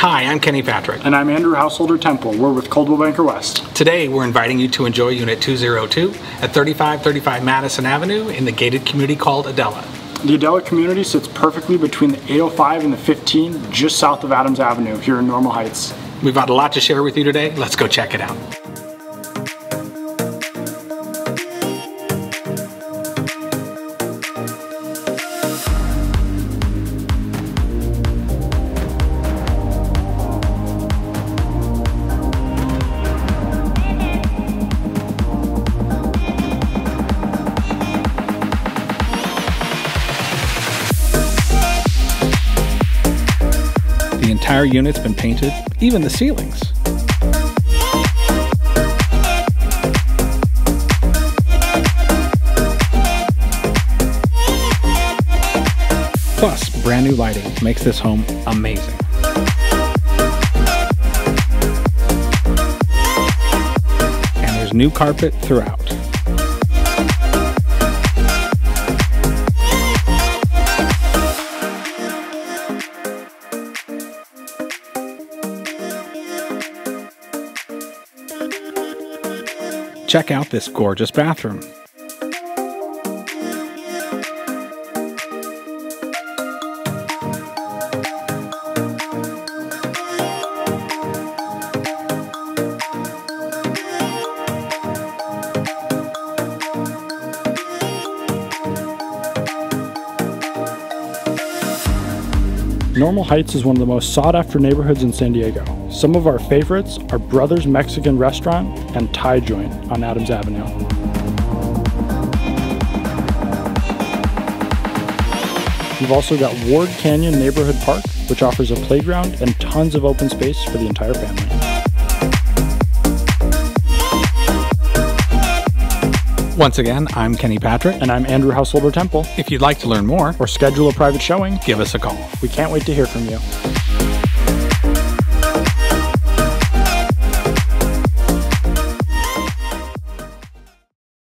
Hi, I'm Kenny Patrick. And I'm Andrew Householder Temple. We're with Coldwell Banker West. Today, we're inviting you to enjoy Unit 202 at 3535 Madison Avenue in the gated community called Adela. The Adela community sits perfectly between the 805 and the 15, just south of Adams Avenue here in Normal Heights. We've got a lot to share with you today. Let's go check it out. Entire unit's been painted, even the ceilings. Plus, brand new lighting makes this home amazing. And there's new carpet throughout. Check out this gorgeous bathroom. Normal Heights is one of the most sought after neighborhoods in San Diego. Some of our favorites are Brothers Mexican Restaurant and Thai Joint on Adams Avenue. We've also got Ward Canyon Neighborhood Park, which offers a playground and tons of open space for the entire family. Once again, I'm Kenny Patrick. And I'm Andrew Householder Temple. If you'd like to learn more, Or schedule a private showing, give us a call. we can't wait to hear from you.